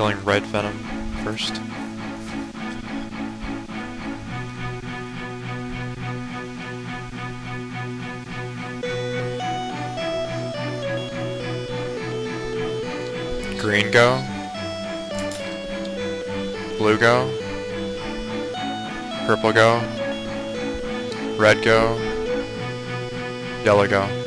Killing right Venom first. Green go. Blue go. Purple go. Red go. Yellow go.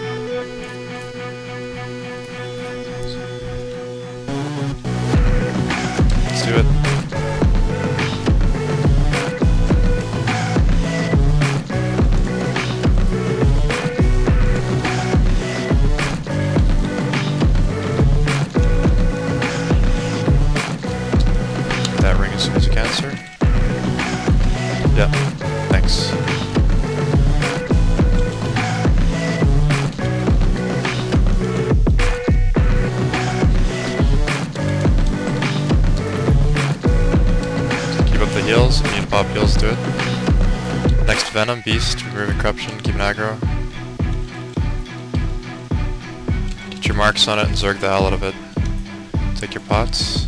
Heals. Need to pop heals, do it. Next Venom, Beast, removing corruption, keep an aggro. Get your marks on it and zerg the hell out of it. Take your pots.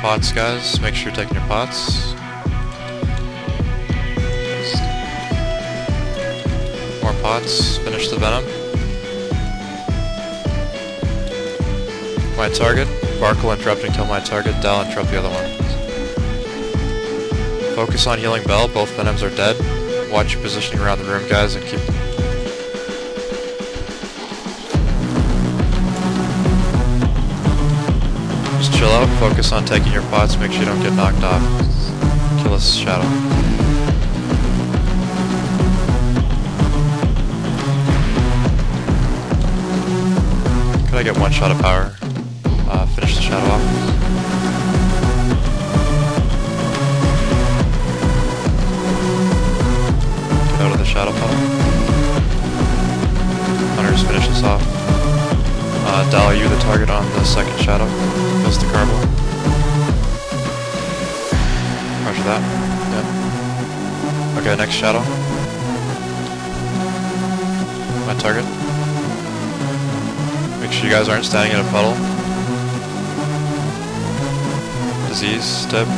Pots, guys. Make sure you're taking your pots. More pots. Finish the venom. My target. Bark will interrupt and kill my target. Dal interrupt the other one. Focus on healing Bell. Both venoms are dead. Watch your positioning around the room, guys, and keep Just chill out, focus on taking your pots, make sure you don't get knocked off. Kill this shadow. Could I get one shot of power? Get out of the shadow puddle. Hunters finish this off. Uh, are you the target on the second shadow? Kills the carbo. Roger that. Yeah. Okay, next shadow. My target. Make sure you guys aren't standing in a puddle. Disease, step.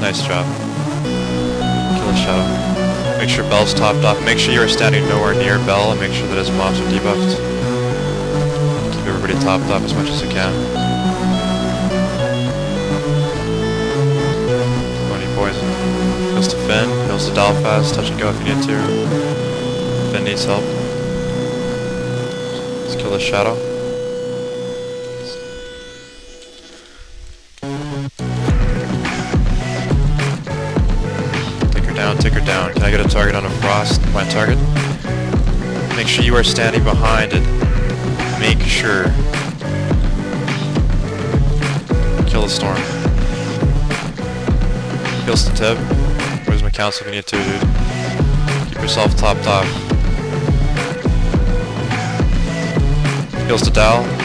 Nice job. Kill the shadow. Make sure Bell's topped off. Make sure you are standing nowhere near Bell and make sure that his mobs are debuffed. Keep everybody topped off as much as you can. Twenty poison. Heals to Finn, heals to Dalfaz, touch and go if you need to. Finn needs help. Let's kill the shadow. Take her down, take her down. Can I get a target on a frost? My target? Make sure you are standing behind it. Make sure. Kill the storm. Kills to Tib. Where's my council if you need to, dude? Keep yourself topped off. Heals to Dal.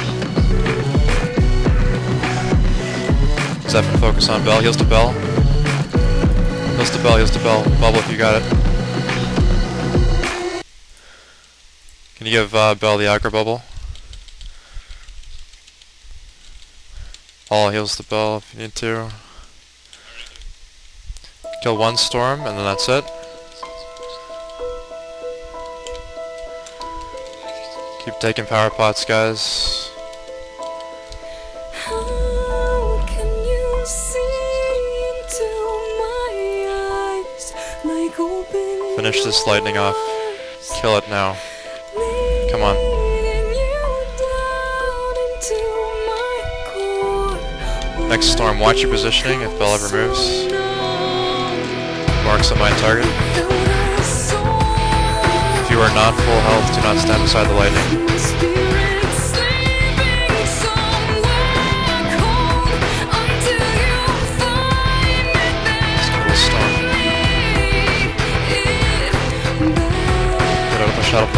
Zephyr focus on Bell. Heals to Bell. Heals to Bell, heals to Bell. Bubble if you got it. Can you give uh, Bell the aggro bubble? All heals to Bell if you need to. Kill one storm and then that's it. Keep taking power pots, guys. Finish this lightning off. Kill it now. Come on. Next storm, watch your positioning if Bell ever moves. Marks on my target. If you are not full health, do not stand beside the lightning.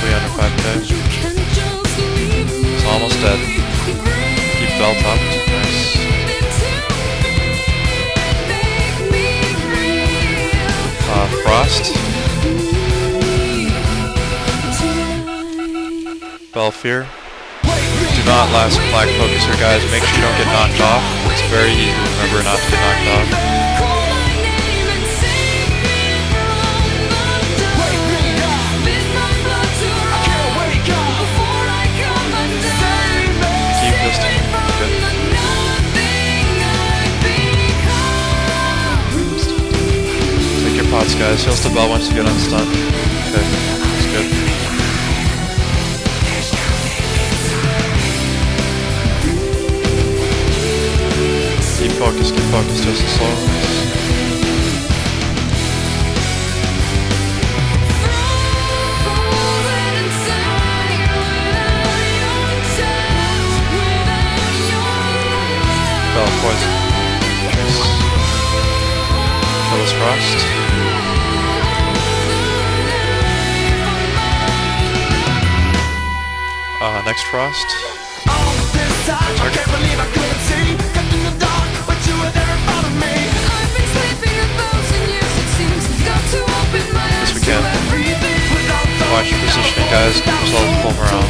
Probably under 5k. It's almost dead. Keep Bell topped. Nice. Uh, Frost. Belfear. Do not last Black Focus here, guys. Make sure you don't get knocked off. It's very easy to remember not to get knocked off. Guys. Heals to Bell once you get unstunned. Okay, that's good. Keep focused, keep focused, just slow. Bell poison. Nice. Kill this frost. Uh, next frost. Yes, we can. Watch your positioning, guys. Give yourselves a full morale.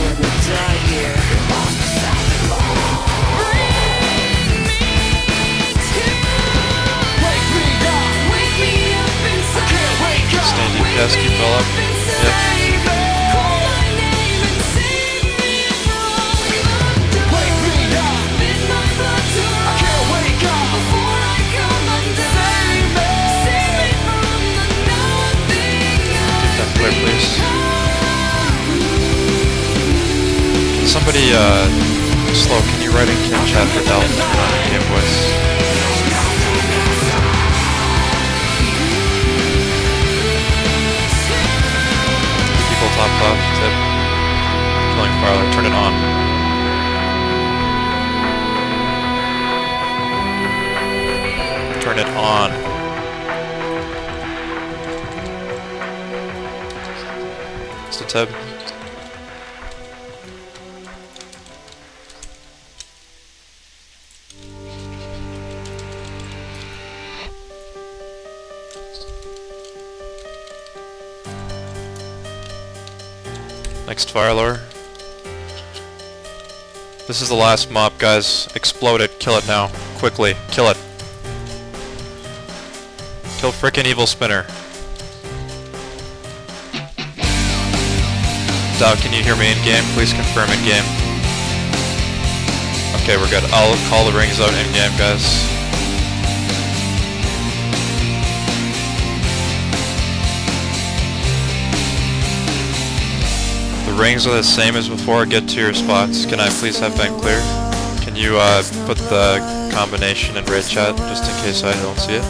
Stay DPS, keep well up. Yep. Uh, slow, can you write in kin chat for Dell? Turn on your voice. Keep people topped off, tip. Killing Firelight, turn it on. Turn it on. It's the Next fire. This is the last mob, guys. Explode it. Kill it now. Quickly. Kill it. Kill frickin' evil spinner. Dow, can you hear me in game? Please confirm in game. Okay, we're good. I'll call the rings out in game, guys. The rings are the same as before. Get to your spots. Can I please have Ben clear? Can you uh, put the combination in red chat just in case I don't see it?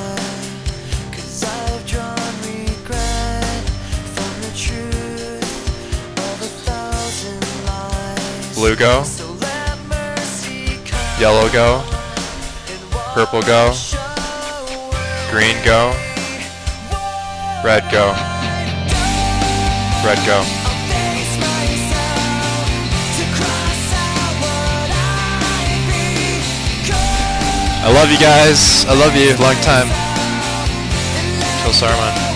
Blue go. Yellow go. Purple go. Green go. Red go. Red go. I love you guys. I love you. Long time. Till Saruman.